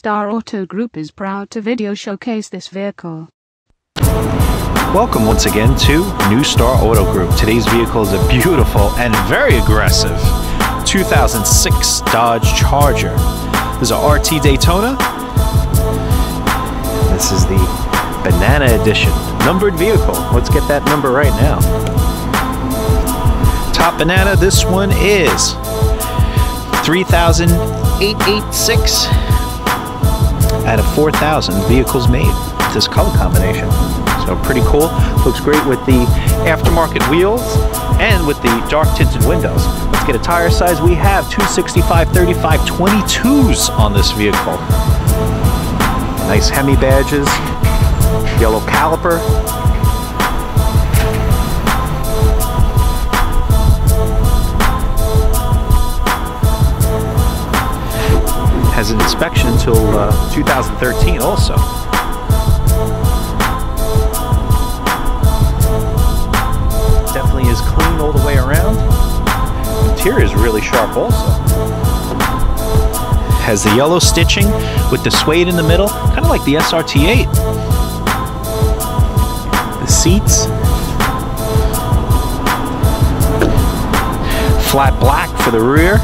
Star Auto Group is proud to video showcase this vehicle. Welcome once again to New Star Auto Group. Today's vehicle is a beautiful and very aggressive 2006 Dodge Charger. This is a RT Daytona. This is the Banana Edition numbered vehicle. Let's get that number right now. Top Banana, this one is 3886 out of 4,000 vehicles made. This color combination. So pretty cool. Looks great with the aftermarket wheels and with the dark tinted windows. Let's get a tire size. We have 265 35 22s on this vehicle. Nice Hemi badges, yellow caliper. Has an inspection until uh, 2013 also. Definitely is clean all the way around. Interior is really sharp also. Has the yellow stitching with the suede in the middle, kind of like the SRT8. The seats. Flat black for the rear.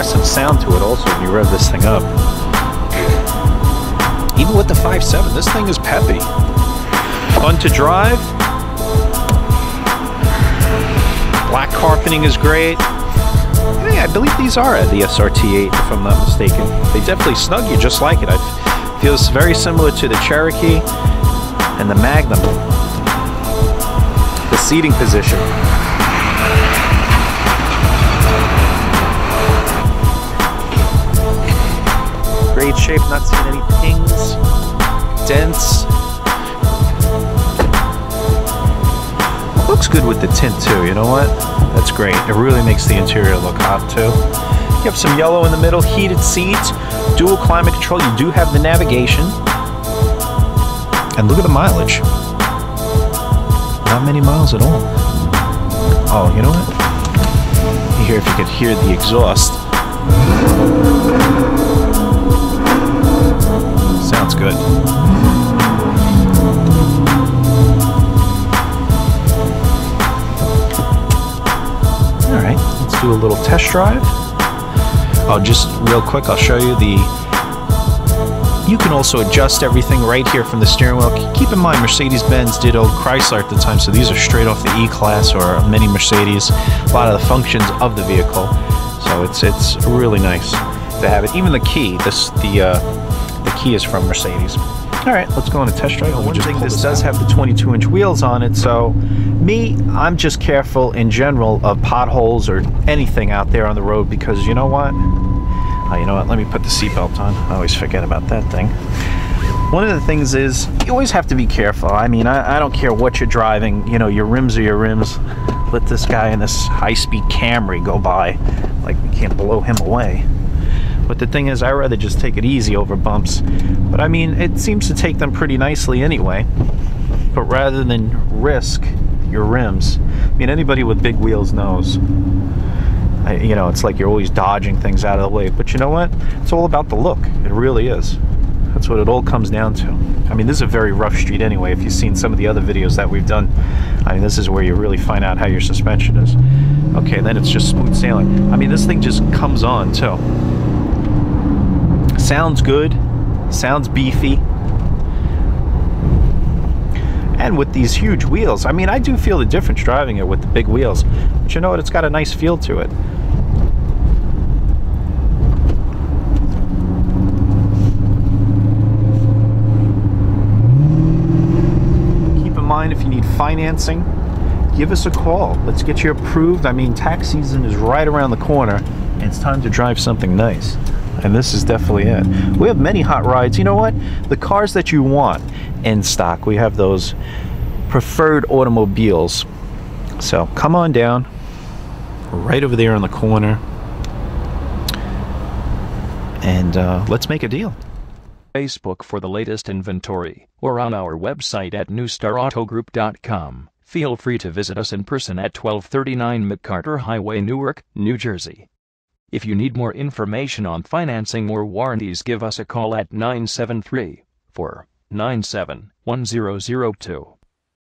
Aggressive sound to it also when you rev this thing up. Even with the 5.7, this thing is peppy. Fun to drive. Black carpeting is great. Hey, I believe these are the SRT8, if I'm not mistaken. They definitely snug you just like it. It feels very similar to the Cherokee and the Magnum. The seating position. Great shape, not seeing any pings, dents. Looks good with the tint too, you know what? That's great. It really makes the interior look hot too. You have some yellow in the middle, heated seats, dual climate control. You do have the navigation. And look at the mileage. Not many miles at all. Oh, you know what? Here, if you could hear the exhaust. Test drive. I'll just real quick, I'll show you the you can also adjust everything right here from the steering wheel. Keep in mind, Mercedes-Benz did old Chrysler at the time, so these are straight off the E-Class or mini Mercedes. A lot of the functions of the vehicle, so it's it's really nice to have it. Even the key, this the uh, the key is from Mercedes. All right, let's go on a test drive. One thing, this does have the 22-inch wheels on it, so me, I'm just careful in general of potholes or anything out there on the road because you know what? Oh, you know what? Let me put the seatbelt on. I always forget about that thing. One of the things is you always have to be careful. I mean, I, I don't care what you're driving. You know, your rims are your rims. Let this guy in this high-speed Camry go by. Like, we can't blow him away. But the thing is, i rather just take it easy over bumps. But I mean, it seems to take them pretty nicely anyway. But rather than risk your rims, I mean, anybody with big wheels knows I, you know, it's like you're always dodging things out of the way. But you know what? It's all about the look. It really is. That's what it all comes down to. I mean, this is a very rough street anyway. If you've seen some of the other videos that we've done, I mean, this is where you really find out how your suspension is. Okay, then it's just smooth sailing. I mean, this thing just comes on too. Sounds good. Sounds beefy. And with these huge wheels, I mean, I do feel the difference driving it with the big wheels. But you know what? It's got a nice feel to it. Keep in mind if you need financing, give us a call. Let's get you approved. I mean, tax season is right around the corner, and it's time to drive something nice. And this is definitely it. We have many hot rides. You know what? The cars that you want in stock, we have those preferred automobiles. So come on down, right over there on the corner, and uh, let's make a deal. Facebook for the latest inventory, or on our website at newstarautogroup.com. Feel free to visit us in person at 1239 McCarter Highway, Newark, New Jersey. If you need more information on financing or warranties, give us a call at 973 497 1002.